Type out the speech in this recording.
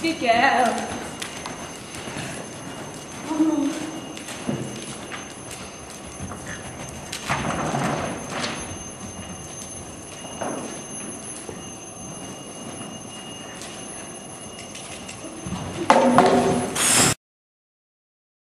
que